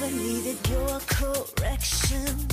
never needed your correction.